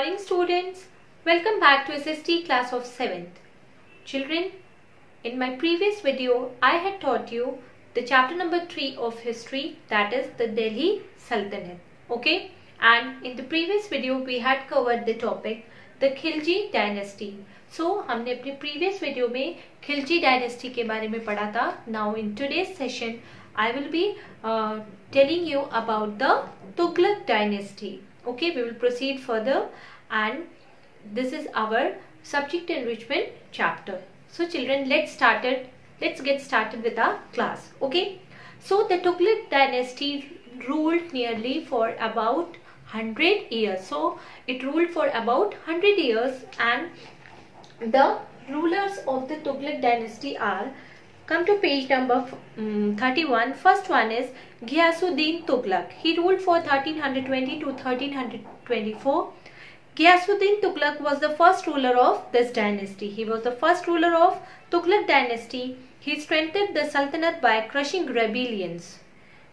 Good morning students. Welcome back to SST class of 7th. Children, in my previous video I had taught you the chapter number 3 of history that is the Delhi Sultanate. Okay? And in the previous video we had covered the topic the Khilji dynasty. So हमने अपने previous video में Khilji dynasty के बारे में पढ़ा था. Now in today's session I will be uh, telling you about the Tughlaq dynasty. okay we will proceed further. And this is our subject enrichment chapter. So children let's start it. Let's get started with our class. Okay? So the Tughlaq dynasty ruled nearly for about 100 years. So it ruled for about 100 years. And the rulers of the Tughlaq dynasty are Come to page number um, 31. First one is Ghiyasuddin Tughlaq. He ruled for 1320 to 1324. Ghiyasuddin Tughlaq was the first ruler of this dynasty. He was the first ruler of Tughlaq dynasty. He strengthened the Sultanate by crushing rebellions.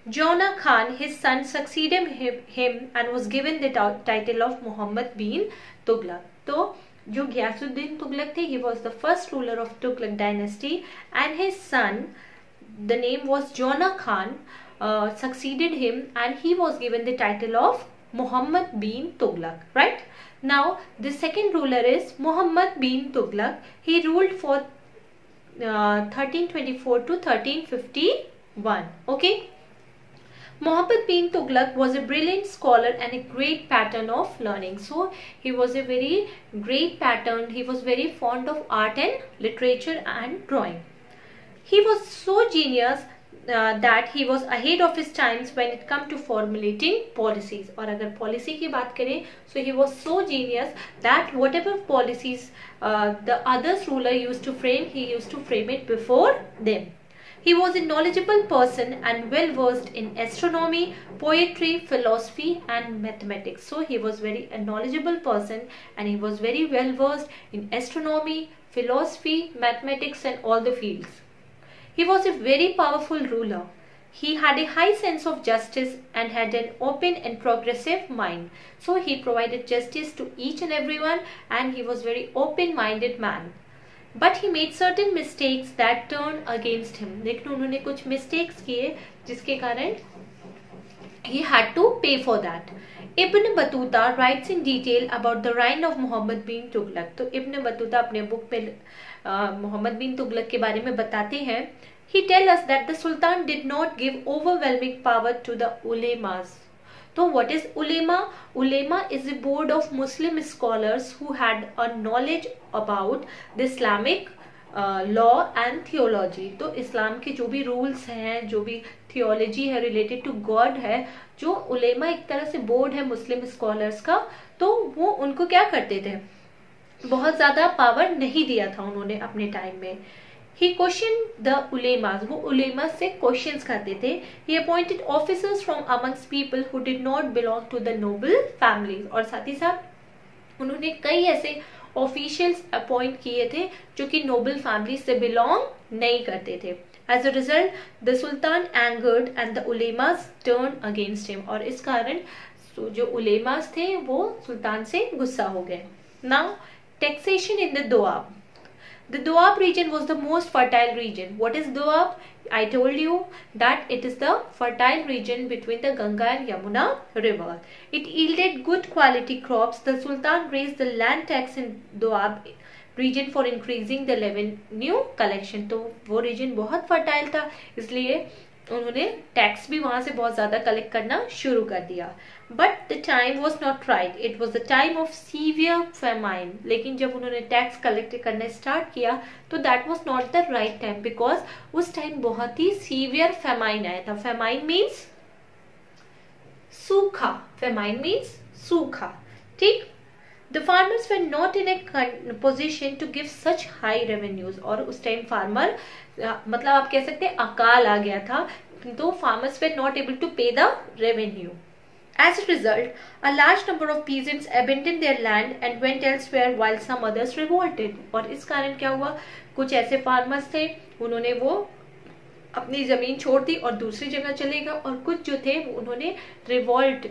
Jona Khan, his son, succeeded him and was given the title of Muhammad bin Tughlaq. So, जो Ghiyasuddin Tughlaq he was the first ruler of Tughlaq dynasty and his son the name was Jona Khan uh, succeeded him and he was given the title of Muhammad bin Tughlaq right? Now the second ruler is Muhammad bin Tughlaq he ruled for uh, 1324 to 1351 okay? Muhammad bin Tughlaq was a brilliant scholar and a great pattern of learning. So he was a very great pattern. He was very fond of art and literature and drawing. He was so genius uh, that he was ahead of his times when it come to formulating policies. और अगर policy की बात करें, so he was so genius that whatever policies uh, the others ruler used to frame, he used to frame it before them. he was a knowledgeable person and well versed in astronomy, poetry, philosophy and mathematics. So he was very a knowledgeable person and he was very well versed in astronomy, philosophy, mathematics and all the fields. He was a very powerful ruler. He had a high sense of justice and had an open and progressive mind. So he provided justice to each and everyone and he was very open-minded man. But he made certain mistakes that turn against him लेकिन उन्होंने कुछ mistakes किए जिसके कारण he had to pay for that Ibn Battuta writes in detail about the reign of Muhammad bin Tughlaq तो Ibn Battuta अपने book में मोहम्मद बिन तुगलक के बारे में बताते हैं। He tell us that the sultan did not give overwhelming power to the ulemas So what is ulema? Ulema is a board of Muslim scholars who had a knowledge about the Islamic law and theology तो इस्लाम के जो भी rules हैं, जो भी theology है related to God है, जो उलेमा एक तरह से बोर्ड है मुस्लिम स्कॉलर्स का तो वो उनको क्या करते थे? बहुत ज़्यादा पावर नहीं दिया था उन्होंने अपने टाइम में। ही क्वेश्चन द उलेमास वो उलेमास से क्वेश्चंस करते थे। He appointed officers from amongst people who did not belong to the noble families और साथ ही साथ उन्होंने कई ऐसे ऑफिशियल्स अपॉइंट किए थे जो कि नोबल फैमिली से बिलोंग नहीं करते थे। As a result the sultan angered and the ulemas turn against him और इस कारण जो उलेमास थे, वो सुल्तान से गुस्सा हो गए। Now taxation in the Doab The Doab region was the most fertile region. What is Doab? I told you that it is the fertile region between the Ganga and Yamuna river. It yielded good quality crops. The Sultan raised the land tax in Doab region for increasing the revenue collection. तो वो region बहुत fertile था इसलिए उन्होंने tax भी वहाँ से बहुत ज़्यादा कलेक्ट करना शुरू कर दिया but the time was not right it was the time of severe famine लेकिन जब उन्होंने टैक्स कलेक्ट करना स्टार्ट किया तो that was not the right time because उस टाइम बहुत ही सीवियर फेमाइन आया था। फेमाइन मीन्स सूखा। फेमाइन मीन्स सूखा। ठीक? The farmers were not in a position to give such high revenues और उस टाइम फार्मर मतलब आप कह सकते हैं, अकाल आ गया था। तो farmers were not able to pay the revenue As a result, a large number of peasants abandoned their land and went elsewhere while some others revolted. और इस कारण क्या हुआ? कुछ ऐसे फार्मर्स थे उन्होंने वो अपनी ज़मीन छोड़ दी और दूसरी जगह चले गए और कुछ जो थे उन्होंने रिवॉल्ट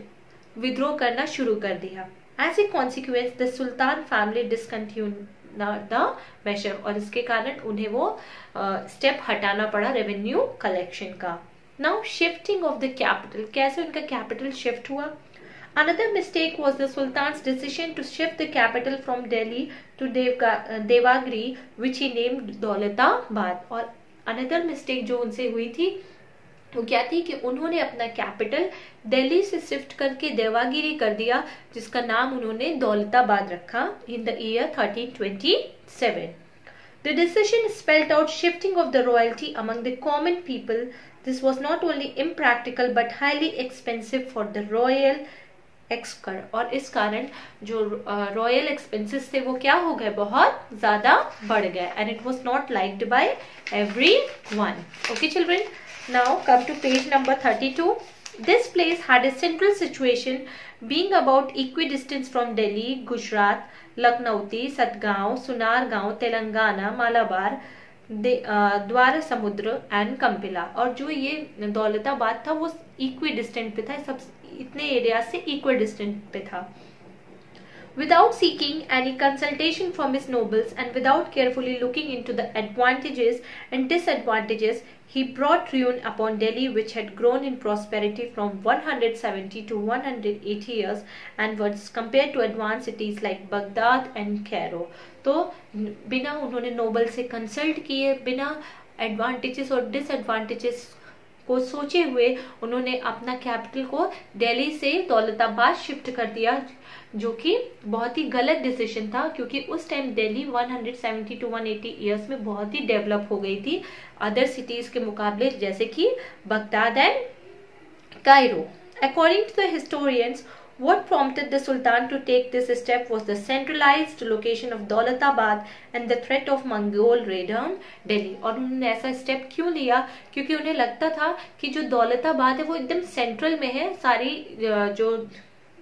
विद्रोह करना शुरू कर दिया। As a consequence the sultan family discontinue the major और इसके कारण उन्हें वो स्टेप हटाना पड़ा रेवेन्यू कलेक्शन का। Now shifting of the capital कैसे उनका कैपिटल शिफ्ट हुआ? Another mistake was the sultan decision to shift the capital from Delhi to Devagiri which he named Daulatabad और अनदर मिस्टेक जो उनसे हुई थी, वो क्या थी कि उन्होंने अपना कैपिटल दिल्ली से शिफ्ट करके देवागिरी कर दिया, जिसका नाम उन्होंने दौलताबाद रखा in the year thirteen twenty seven the decision spelt out shifting of the royalty among the common people this was not only impractical but highly expensive for the royal एक्सकर और इस कारण जो रॉयल uh, एक्सपेंसेस थे वो क्या हो गए? बहुत ज़्यादा बढ़ गए। And it was not liked by everyone okay children now come to page number thirty two this place had a central situation being about equidistant from Delhi Gujarat Lakhnauti Satgaon Sunargaon Telangana Malabar द्वारा, समुद्र and Kampila. और जो ये दौलताबाद था, वो equi distant पे था। सब इतने एरिया से इक्वी डिस्टेंट पे था। Without seeking any consultation from his nobles and without carefully looking into the advantages and disadvantages, he brought ruin upon Delhi which had grown in prosperity from 170 to 180 years and was compared to advanced cities like Baghdad and Cairo. तो बिना उन्होंने Nobel से consult किए बिना advantages और disadvantages को सोचे हुए उन्होंने अपना कैपिटल को दिल्ली से दौलताबाद शिफ्ट कर दिया जो कि बहुत ही गलत डिसीज़न था, क्योंकि उस टाइम दिल्ली 170 टू 180 इयर्स में बहुत ही डेवलप हो गई थी अदर सिटीज़ के मुकाबले, जैसे कि Baghdad and Cairo according to the historians What prompted the Sultan to take this step was the centralized location of Daulatabad and the threat of Mongol raid on Delhi. और उन्होंने ऐसा step क्यों लिया क्योंकि उन्हें लगता था कि जो दौलताबाद है, वो एकदम सेंट्रल में है, सारी जो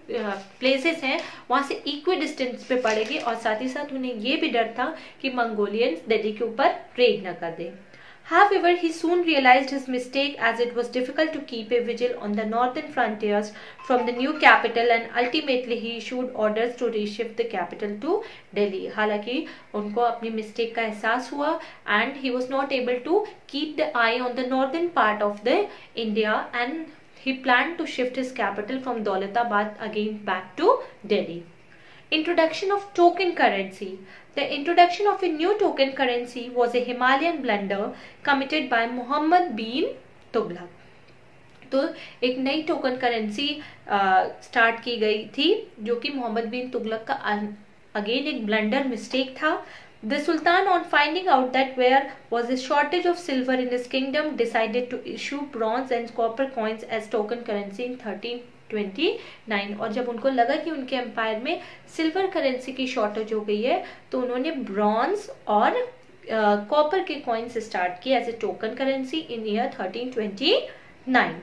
प्लेसेस हैं, वहाँ से इक्वी डिस्टेंस पे पड़ेगी और साथ ही साथ उन्हें ये भी डर था कि मंगोलियंस दिल्ली के ऊपर रेड न कर दे। However he soon realise his mistake as it was difficult to keep a vigil on the northern frontiers from the new capital and ultimately he should order to reshift the capital to Delhi हालाँकि उनको अपनी mistake का एहसास हुआ and he was not able to keep the eye on the northern part of the India and he planned to shift his capital from Daulatabad again back to Delhi. Introduction of token currency. The introduction of a new token currency was a Himalayan blunder committed by Muhammad bin Tughlaq. तो एक नई token currency start की गई थी जो कि मोहम्मद बिन तुगलक का again एक ब्लंडर मिस्टेक था The Sultan, on finding out that there was a shortage of silver in his kingdom, decided to issue bronze and copper coins as token currency in 1329 और जब उनको लगा कि उनके एम्पायर में सिल्वर करेंसी की shortage हो गई है तो उन्होंने ब्रॉन्ज और uh, के कॉइन्स स्टार्ट किए as a token currency in year 1329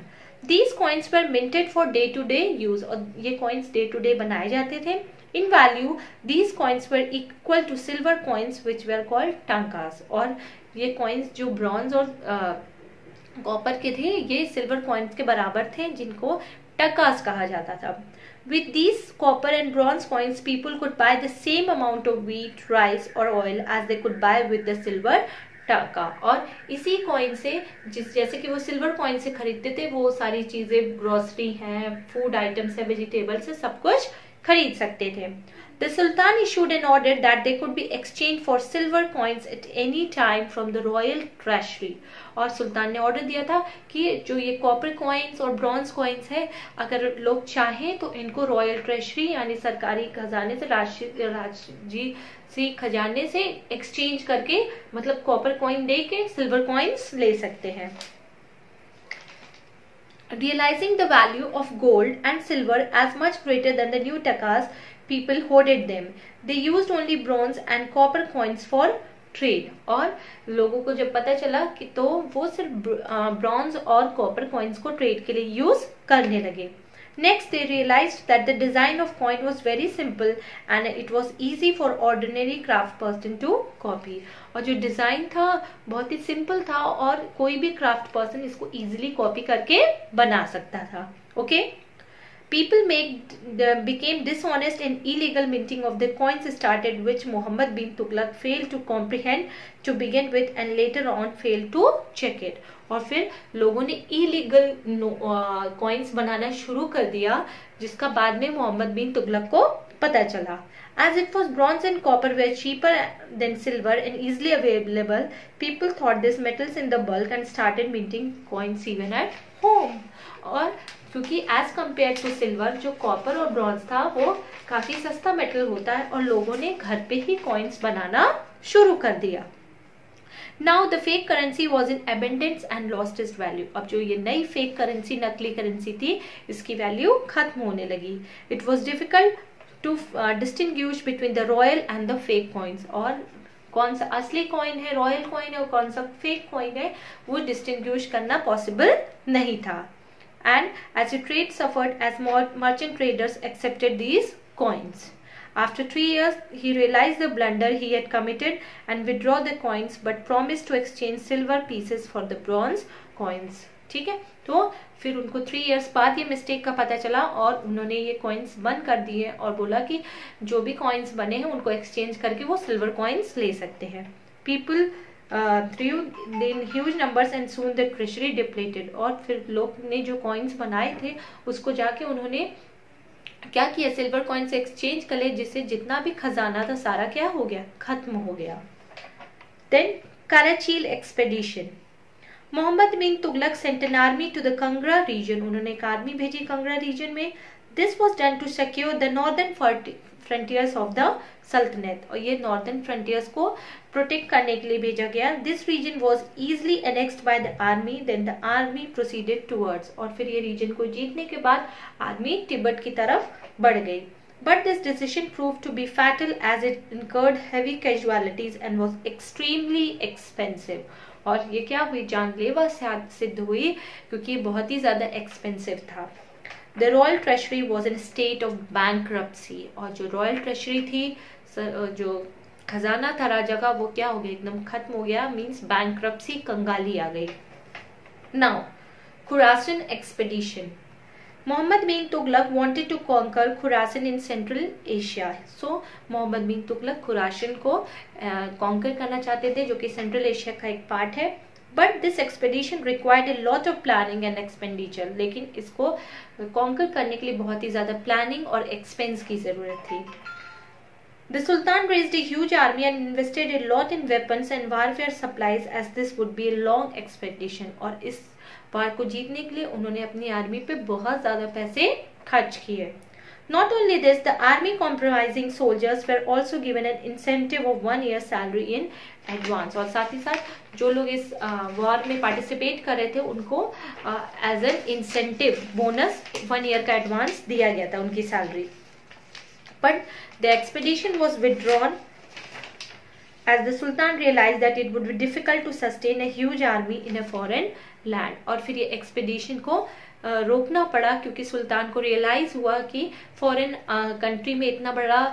these coins were minted for day to day use और ये कॉइन्स डे टू डे बनाए जाते थे in value these coins were equal to silver coins which were called tankas और ये coins जो bronze और uh, copper के थे, ये सिल्वर कॉइन्स के बराबर थे, जिनको टकास कहा जाता था। With these copper and bronze coins people could buy the same amount of wheat rice और oil as they could buy with the silver taka और इसी कॉइन से, जिस, जैसे कि वो सिल्वर कॉइन से खरीदते थे, वो सारी चीज़ें ग्रोसरी हैं फ़ूड आइटम्स हैं वेजिटेबल्स हैं सब कुछ खरीद सकते थे The Sultan issued an order that they could be exchanged for silver coins at any time from the royal treasury. और सुल्तान ने ऑर्डर दिया था कि जो ये कॉपर कॉइन्स और ब्रॉन्ज कॉइन्स है, अगर लोग चाहें तो इनको रॉयल ट्रेजरी यानी सरकारी खजाने से राशि राज़ी सी खजाने से एक्सचेंज करके मतलब कॉपर कॉइन दे के सिल्वर कॉइन्स ले सकते हैं Realizing the value of gold and silver as much greater than the new takas, people hoarded them. They used only bronze and copper coins for trade और लोगों को जब पता चला कि तो वो सिर्फ़ ब्रॉन्ज और कॉपर कॉइन्स को ट्रेड के लिए यूज़ करने लगे Next, they realized that the design of coin was very simple and it was easy for ordinary craft person to copy. और जो डिज़ाइन था बहुत ही सिंपल था और कोई भी क्राफ्ट पर्सन इसको इजीली कॉपी करके बना सकता था okay people make uh, became dishonest and illegal minting of the coins started which Muhammad bin Tughlaq failed to comprehend to begin with and later on failed to check it और फिर लोगों ने illegal coins बनाना शुरू कर दिया, जिसका बाद में मोहम्मद बिन तुगलक को पता चला। As it was bronze and copper were cheaper than silver and easily available people thought this metals in the bulk and start and coins even at home और क्योंकि एज कंपेयर टू सिल्वर जो copper और bronze था, वो काफ़ी सस्ता metal होता है और लोगों ने घर पे ही कॉइन्स बनाना शुरू कर दिया। Now the fake currency was in abundance and lost is value अब जो ये नई फेक करेंसी नकली करेंसी थी, इसकी वैल्यू खत्म होने लगी. It was difficult to distinguish between the royal and the fake coins और कौन सा असली कॉइन है रॉयल कॉइन है और कौन सा फेक कॉइन है, वो डिस्टिंग्विश करना पॉसिबल नहीं था. And as a trade suffered as merchant traders accepted these coins. After three years, he realized the blunder he had committed and withdraw the coins but promised to exchange silver pieces for the bronze coins. ठीक है तो फिर उनको three years बाद ये mistake का पता चला और उन्होंने ये कॉइन्स बंद कर दिए और बोला कि जो भी कॉइन्स बने हैं उनको एक्सचेंज करके वो सिल्वर कॉइन्स ले सकते हैं people threw in huge numbers and soon the treasury depleted और फिर लोग ने जो कॉइन्स बनाए थे उसको जाके उन्होंने क्या किया? सिल्वर कॉइन से एक्सचेंज कर ले, जिससे जितना भी खजाना था, सारा क्या हो गया? खत्म हो गया। Then Qarachil expedition Mohammad bin Tughlaq sent an army to the Kangra region उन्होंने एक आर्मी भेजी कंगरा रीजन में. This was done to secure the northern frontiers of the Sultanat और ये नॉर्दर्न फ्रंटियर्स को प्रोटेक्ट करने के लिए भेजा गया। This region was easily annexed by the army then the army proceeded towards और फिर ये रीजन को जीतने के बाद आर्मी तिब्बत की तरफ़ बढ़ गई। But this decision proved to be fatal as it incurred heavy casualties and was extremely expensive. और ये क्या हुई? जानलेवा सिद्ध हुई, क्योंकि बहुत ही ज़्यादा एक्सपेंसिव था। The royal treasury was in state of bank और जो रॉयल ट्रेशरी थी जो खजाना था राजा का, वो क्या हो गया? एकदम खत्म हो गया मीन्स बैंक कंगाली आ गई। Now Khurasan expedition Mohammad bin Tughlaq wanted to conquer Khurasan in Central Asia so Mohammad bin Tughlaq Khurasan को कॉन्कर करना चाहते थे, जो कि सेंट्रल एशिया का एक पार्ट है। But this expedition required a lot of planning and expenditure लेकिन इसको कॉन्कर करने के लिए बहुत ही ज़्यादा प्लानिंग और एक्सपेंस की ज़रूरत थी। The Sultan raised a huge army and invested a lot in weapons and warfare supplies as this would be a long expedition. और इस वार को जीतने के लिए उन्होंने अपनी आर्मी पे बहुत ज़्यादा पैसे खर्च किए। Not only this, the army compromising soldiers were also given an incentive of one year salary in advance. और साथ ही साथ जो लोग इस वॉर में पार्टिसिपेट कर रहे थे उनको as an incentive bonus one year का एडवांस दिया गया था उनकी salary but the expedition was withdrawn as the sultan realized that it would be difficult to sustain a huge army in a foreign land. और फिर ये expedition को रोकना पड़ा क्योंकि सुल्तान को रियलाइज़ हुआ कि फॉरेन कंट्री में इतना बड़ा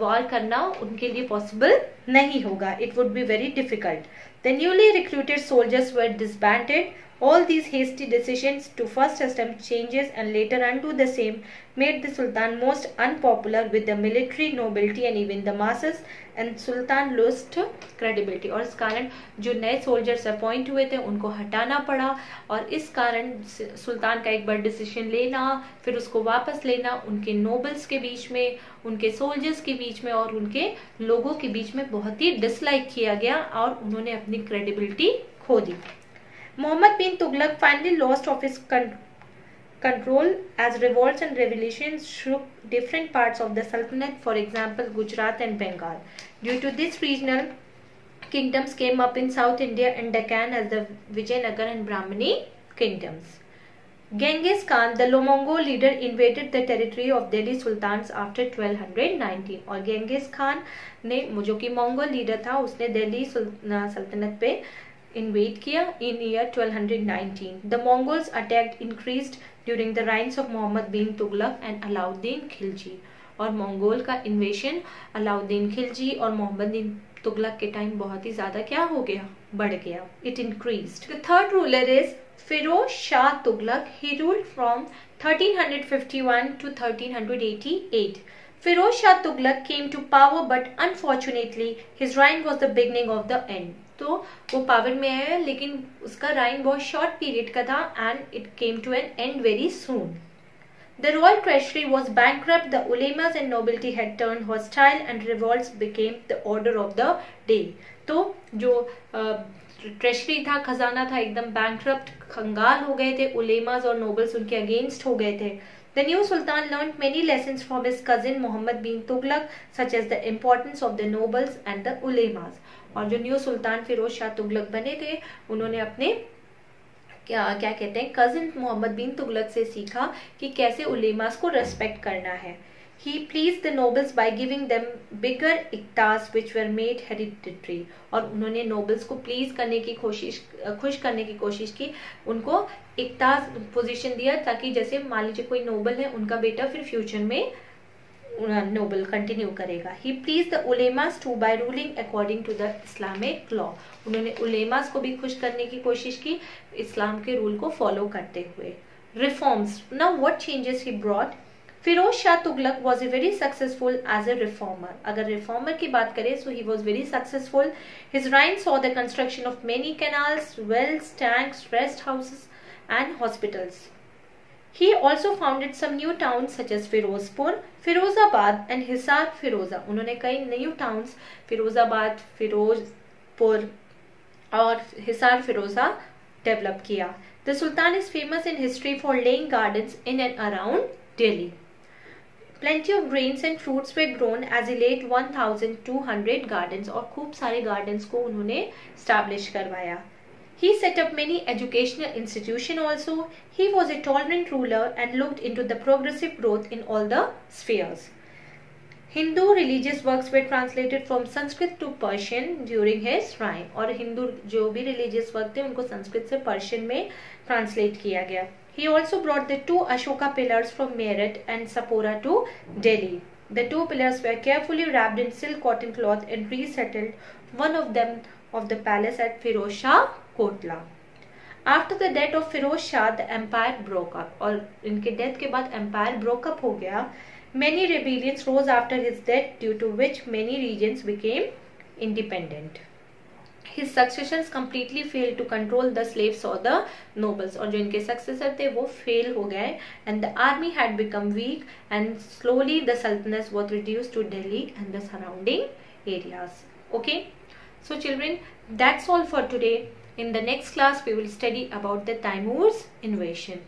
वॉर करना उनके लिए पॉसिबल नहीं होगा. It would be very difficult the newly recruited soldiers were disbanded All these hasty decisions to first attempt changes and later undo the same made the Sultan most unpopular with the military nobility and even the masses and Sultan lost credibility और इस कारण जो नए soldiers appoint हुए थे उनको हटाना पड़ा और इस कारण सुल्तान का एक बार डिसीज़न लेना फिर उसको वापस लेना उनके नोबल्स के बीच में उनके सोल्जर्स के बीच में और उनके लोगों के बीच में बहुत ही डिसलाइक किया गया और उन्होंने अपनी क्रेडिबिलिटी खो दी Muhammad bin Tughlaq finally lost of his con control as revolts and revolutions shook different parts of the Sultanate, for example, Gujarat and Bengal. Due to this regional kingdoms came up in South India and Deccan as the Vijayanagar and Brahmani kingdoms. Genghis Khan, the Mongol leader, invaded the territory of Delhi Sultans after 1219 और Genghis Khan ने जो कि Mongol leader था उसने दिल्ली सल्तनत पे invade किया in year 1219. The Mongols attacked increased during the reigns of Muhammad bin Tughlaq and Alauddin Khilji. और मंगोल का इन्वेशन अलाउद्दीन खिलजी और मोहम्मद बिन तुगलक के टाइम बहुत ही ज़्यादा क्या हो गया बढ़ गया it increase the third ruler is Firoz Shah Tughlaq he ruled from 1351 to 1388. Firoz Shah Tughlaq came to power but unfortunately his reign was the beginning of the end. तो वो पावर में है लेकिन उसका राइन बहुत शॉर्ट पीरियड का था and it came to an end very soon The royal treasury was bankrupt, the ulemas and nobility had turned hostile and revolts became the order of the day. तो जो treasury था खजाना था एकदम bank खंगाल हो गए थे उलेमाज और नोबल्स उनके अगेंस्ट हो गए थे. The new sultan learn many lesson from his cousin Mohammad bin Tughlaq such as the importance of the nobles and the ulemas और जो न्यू सुल्तान फिरोज शाह तुगलक बने थे, उन्होंने अपने, क्या क्या कहते हैं कजिन मोहम्मद बिन तुगलक से सीखा कि कैसे उलेमास को रेस्पेक्ट करना है। He pleased the nobles by giving them bigger iktas which were made hereditary और उन्होंने नोबल्स को प्लीज़ करने की कोशिश, खुश करने की कोशिश की। उनको इकतास पोजीशन दिया ताकि जैसे मान लीजिए कोई नोबल है, उनका बेटा फिर फ्यूचर में नोबल कंटिन्यू करेगा। He please the ulemas to by ruling according to the Islamic law उन्होंने उलेमास को भी खुश करने की कोशिश की इस्लाम के रूल को फॉलो करते हुए। Reforms now what changes he brought Firoz Shah Tughlaq was a very successful as a reformer अगर रिफॉर्मर की बात करें so he was very successful his reign saw the construction of many canals wells tanks rest houses and hospitals He also founded some new towns such as Firozpur, Firozabad and Hisar Firoza. उन्होंने कई new towns Firozabad Firozpur और Hisar Firoza develop किया the sultan is famous in history for laying gardens in and around Delhi Plenty of grains and fruits were grown as he laid 1200 gardens और खूब सारे gardens को उन्होंने establish करवाया He set up many educational institutions also. He was a tolerant ruler and looked into the progressive growth in all the spheres. Hindu religious works were translated from Sanskrit to Persian during his reign और हिंदू जो भी religious work थे उनको संस्कृत से Persian में translate किया गया He also brought the two Ashoka pillars from Meerut and Sapora to Delhi. The two pillars were carefully wrapped in silk cotton cloth and resettled, one of them of the palace at Firoz Shah Kotla. After the death of Firoz Shah, the empire broke up. और इनके death के बाद empire broke up हो गया. Many rebellions rose after his death due to which many regions became independent. his successors completely failed to control the slaves or the nobles और जो इनके successor थे वो fail हो गए and the army had become weak and slowly the sultanate was reduced to Delhi and the surrounding areas okay so children that's all for today in the next class we will study about the Timur's invasion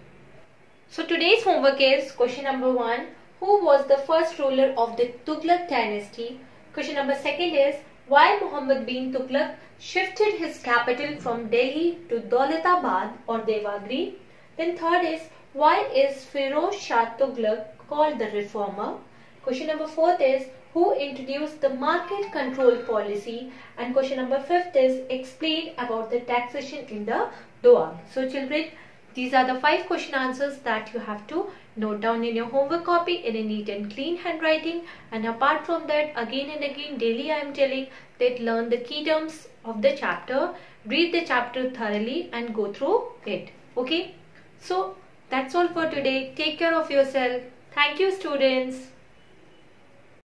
so today's homework is question number one who was the first ruler of the Tughlaq dynasty question number second is why Muhammad bin Tughlaq shifted his capital from Delhi to Daulatabad or Devagri. Then third is why is Firoz Shah Tughlaq called the reformer? Question number fourth is who introduced the market control policy? And question number fifth is explain about the taxation in the Doab. So children, these are the five question answers that you have to note down in your homework copy in a neat and clean handwriting. And apart from that again and again daily I am telling that learn the key terms of the chapter read the chapter thoroughly and go through it. Okay? So that's all for today. Take care of yourself. Thank you students